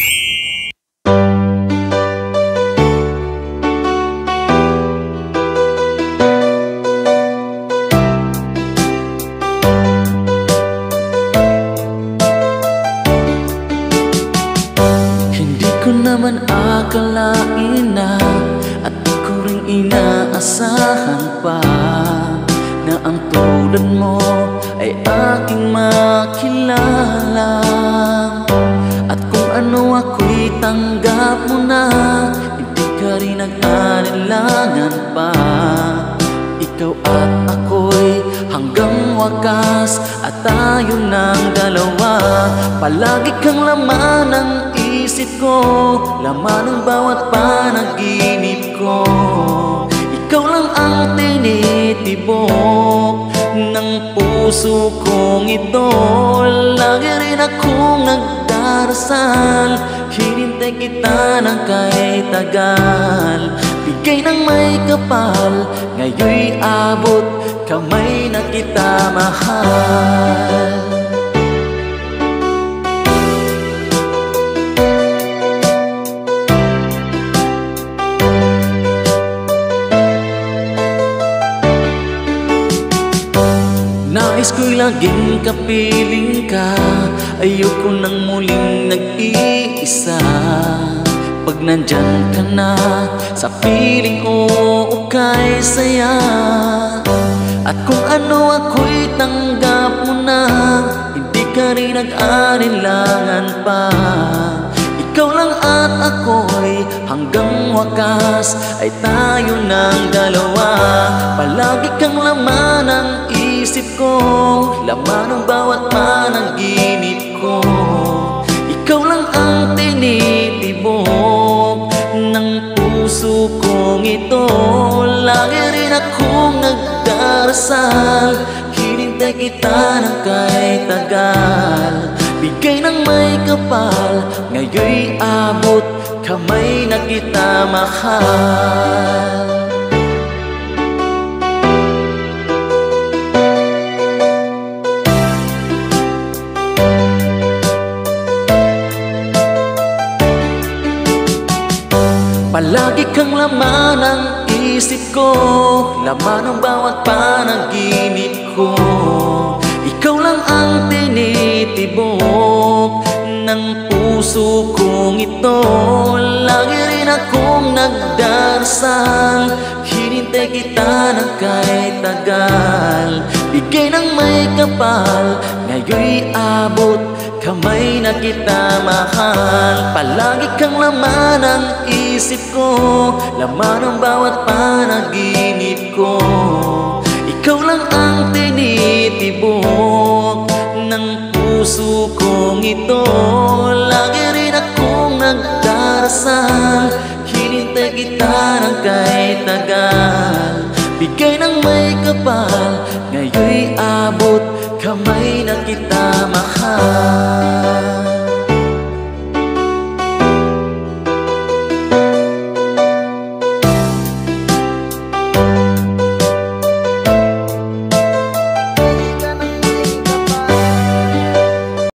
Hindi ko naman akalain na At di ko rin inaasahan pa Na ang tulad mo ay aking makilala nag-alilangan pa. Ikaw at ako'y hanggang wakas At tayo ng dalawa. Palagi kang laman ng isip ko Laman ng bawat panaginip ko. Ikaw lang ang tinitibok Ng puso kong ito. Lagi rin akong nagdarasal Hinintay kita ng kahit tagal Bigay ng may kapal Ngayon'y abot Kamay na kita mahal. Nais ko'y laging kapiling ka Ayoko nang muling nag-iisa Pag nandyan ka na Sa piling o ukay saya. At kung ano ako'y tanggap mo na Hindi ka rin nag-alinlangan pa. Ikaw lang at ako'y hanggang wakas Ay tayo ng dalawa. Palagi kang laman ng isip ko Laman ng bawat panaginip Lagi rin akong nagdarasal. Hinintay kita ng kahit tagal. Bigay ng may kapal Ngayon'y abot Kamay na kita mahal. Palagi kang laman ng isip ko Laman ng bawat panaginip ko. Ikaw lang ang tinitibok Ng puso kong ito. Lagi rin akong nagdarasal Hinintay kita ng kahit tagal. Bigay ng may kapal Ngayon'y Kamay na kita mahal. Palagi kang laman ng isip ko. Laman ng bawat panaginip ko. Ikaw lang ang tinitibok Ng puso kong ito. Lagi rin akong nagdarasal. Hinintay kita ng kahit tagal. Bigay ng may kapal. Ngayon'y abot Kamay na kita mahal